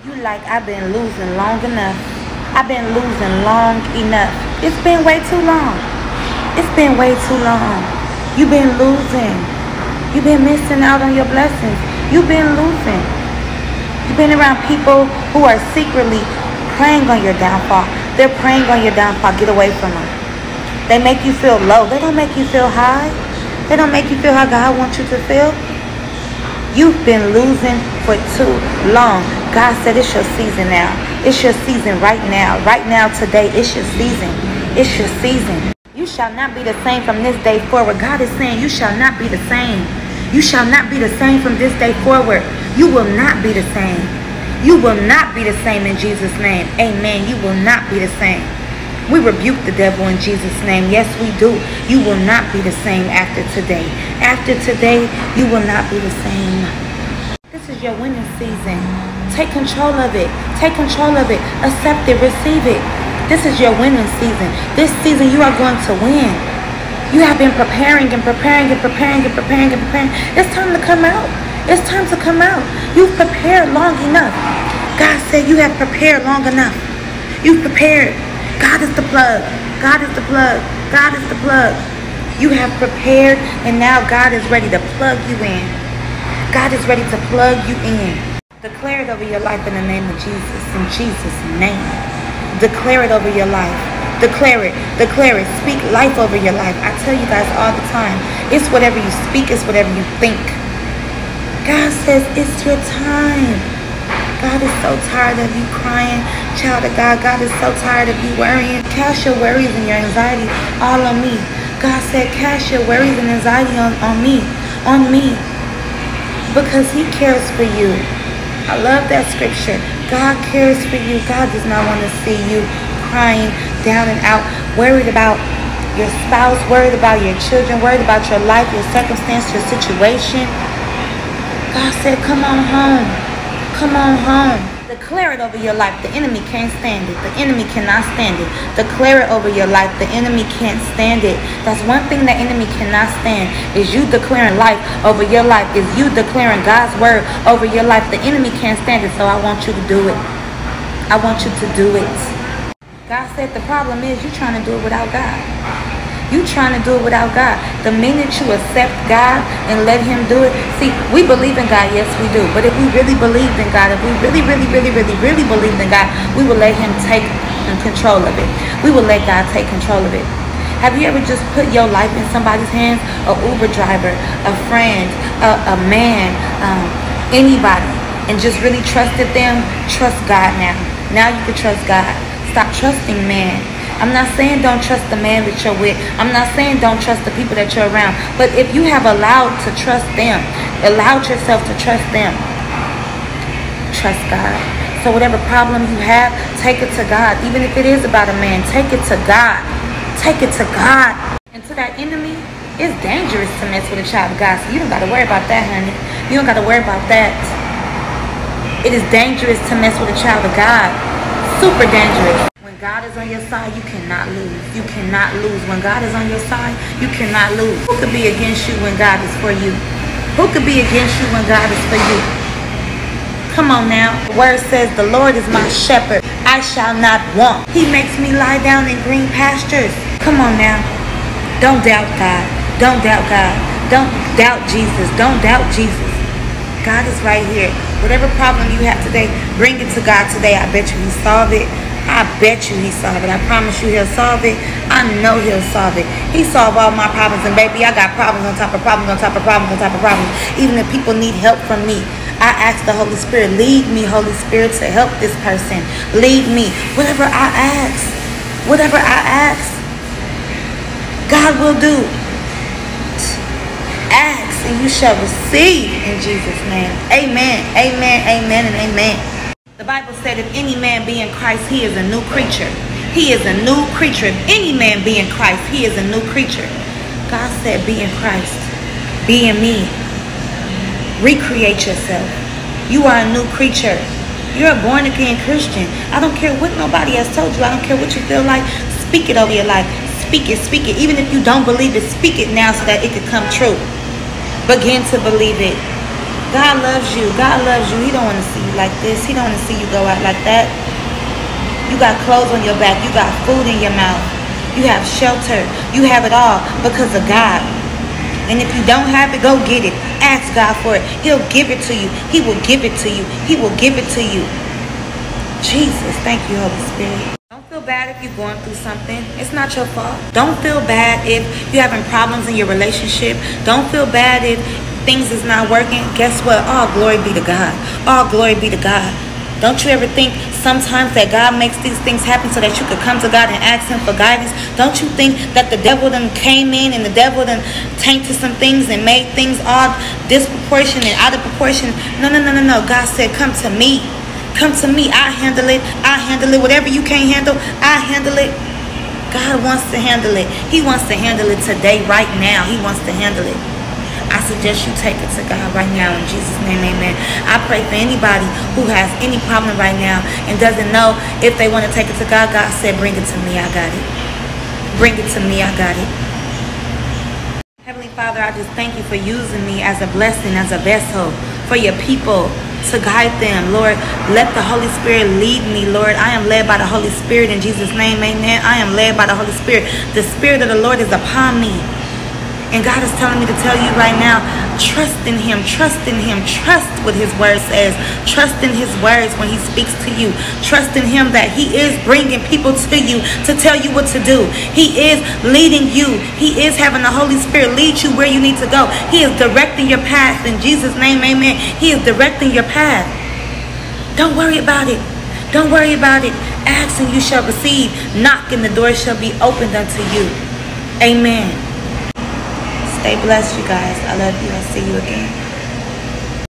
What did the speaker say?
You like, I've been losing long enough. I've been losing long enough. It's been way too long. It's been way too long. You've been losing. You've been missing out on your blessings. You've been losing. You've been around people who are secretly praying on your downfall. They're praying on your downfall. Get away from them. They make you feel low. They don't make you feel high. They don't make you feel how God wants you to feel. You've been losing for too long. God said it's your season now. It's your season right now. Right now, today, it's your season. It's your season. You shall not be the same from this day forward. God is saying you shall not be the same. You shall not be the same from this day forward. You will not be the same. You will not be the same in Jesus' name. Amen. You will not be the same. We rebuke the devil in Jesus' name. Yes, we do. You will not be the same after today. After today, you will not be the same. This is your winning season. Take control of it. Take control of it. Accept it. Receive it. This is your winning season. This season, you are going to win. You have been preparing and preparing and preparing and preparing and preparing. It's time to come out. It's time to come out. You've prepared long enough. God said you have prepared long enough. You've prepared. God is the plug. God is the plug. God is the plug. You have prepared and now God is ready to plug you in. God is ready to plug you in. Declare it over your life in the name of Jesus. In Jesus' name. Declare it over your life. Declare it. Declare it. Speak life over your life. I tell you guys all the time. It's whatever you speak. It's whatever you think. God says it's your time. So tired of you crying. Child of God, God is so tired of you worrying. Cast your worries and your anxiety all on me. God said, cast your worries and anxiety on, on me. On me. Because he cares for you. I love that scripture. God cares for you. God does not want to see you crying down and out, worried about your spouse, worried about your children, worried about your life, your circumstance, your situation. God said, come on home. Come on home. Declare it over your life. The enemy can't stand it. The enemy cannot stand it. Declare it over your life. The enemy can't stand it. That's one thing the enemy cannot stand is you declaring life over your life. Is you declaring God's word over your life. The enemy can't stand it. So I want you to do it. I want you to do it. God said the problem is you're trying to do it without God. You trying to do it without God. The minute you accept God and let him do it. See, we believe in God. Yes, we do. But if we really believed in God, if we really, really, really, really, really believed in God, we will let him take control of it. We will let God take control of it. Have you ever just put your life in somebody's hands? A Uber driver, a friend, a, a man, um, anybody, and just really trusted them? Trust God now. Now you can trust God. Stop trusting man. I'm not saying don't trust the man that you're with. I'm not saying don't trust the people that you're around. But if you have allowed to trust them, allowed yourself to trust them, trust God. So whatever problem you have, take it to God. Even if it is about a man, take it to God. Take it to God. And to that enemy, it's dangerous to mess with a child of God. So you don't got to worry about that, honey. You don't got to worry about that. It is dangerous to mess with a child of God. Super dangerous. God is on your side, you cannot lose. You cannot lose. When God is on your side, you cannot lose. Who could be against you when God is for you? Who could be against you when God is for you? Come on now. The word says, The Lord is my shepherd. I shall not want. He makes me lie down in green pastures. Come on now. Don't doubt God. Don't doubt God. Don't doubt Jesus. Don't doubt Jesus. God is right here. Whatever problem you have today, bring it to God today. I bet you He solve it. I bet you he solve it. I promise you he'll solve it. I know he'll solve it. He solved all my problems. And baby, I got problems on top of problems on top of problems on top of problems. Even if people need help from me, I ask the Holy Spirit, lead me, Holy Spirit, to help this person. Lead me. Whatever I ask, whatever I ask, God will do. Ask and you shall receive in Jesus' name. Amen. Amen. Amen. And amen. The Bible said, if any man be in Christ, he is a new creature. He is a new creature. If any man be in Christ, he is a new creature. God said, be in Christ. Be in me. Recreate yourself. You are a new creature. You're a born again Christian. I don't care what nobody has told you. I don't care what you feel like. Speak it over your life. Speak it, speak it. Even if you don't believe it, speak it now so that it could come true. Begin to believe it. God loves you. God loves you. He don't want to see you like this. He don't want to see you go out like that. You got clothes on your back. You got food in your mouth. You have shelter. You have it all because of God. And if you don't have it, go get it. Ask God for it. He'll give it to you. He will give it to you. He will give it to you. Jesus, thank you, Holy Spirit. Don't feel bad if you're going through something. It's not your fault. Don't feel bad if you're having problems in your relationship. Don't feel bad if things is not working. Guess what? All glory be to God. All glory be to God. Don't you ever think sometimes that God makes these things happen so that you could come to God and ask Him for guidance? Don't you think that the devil then came in and the devil then tainted some things and made things all disproportionate, out of proportion? No, no, no, no, no. God said, come to me. Come to me. I handle it. I handle it. Whatever you can't handle, I handle it. God wants to handle it. He wants to handle it today, right now. He wants to handle it. I suggest you take it to God right now in Jesus' name, amen. I pray for anybody who has any problem right now and doesn't know if they want to take it to God. God said, bring it to me. I got it. Bring it to me. I got it. Heavenly Father, I just thank you for using me as a blessing, as a vessel for your people to guide them. Lord, let the Holy Spirit lead me, Lord. I am led by the Holy Spirit in Jesus' name, amen. I am led by the Holy Spirit. The Spirit of the Lord is upon me. And God is telling me to tell you right now, trust in him, trust in him, trust what his word says. Trust in his words when he speaks to you. Trust in him that he is bringing people to you to tell you what to do. He is leading you. He is having the Holy Spirit lead you where you need to go. He is directing your path. In Jesus' name, amen. He is directing your path. Don't worry about it. Don't worry about it. Ask and you shall receive. Knock and the door shall be opened unto you. Amen. Stay blessed, you guys. I love you. I'll see you again.